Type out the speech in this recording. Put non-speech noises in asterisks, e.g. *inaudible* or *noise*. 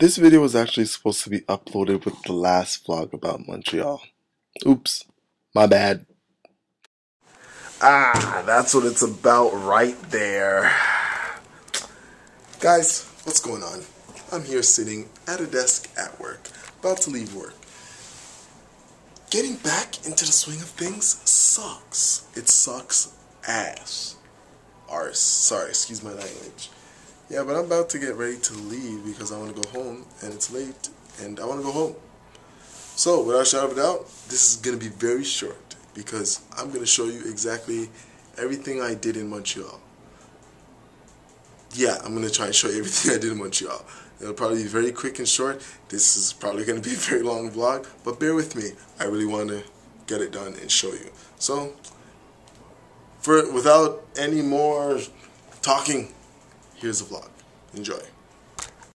This video was actually supposed to be uploaded with the last vlog about Montreal. Oops, my bad. Ah, that's what it's about right there. Guys, what's going on? I'm here sitting at a desk at work, about to leave work. Getting back into the swing of things sucks. It sucks ass. Arse. Sorry, excuse my language. Yeah, but I'm about to get ready to leave because I want to go home and it's late and I want to go home. So, without a shadow of a doubt, this is going to be very short because I'm going to show you exactly everything I did in Montreal. Yeah, I'm going to try and show you *laughs* everything I did in Montreal. It'll probably be very quick and short. This is probably going to be a very long vlog, but bear with me. I really want to get it done and show you. So, for without any more talking, here's the vlog. Enjoy.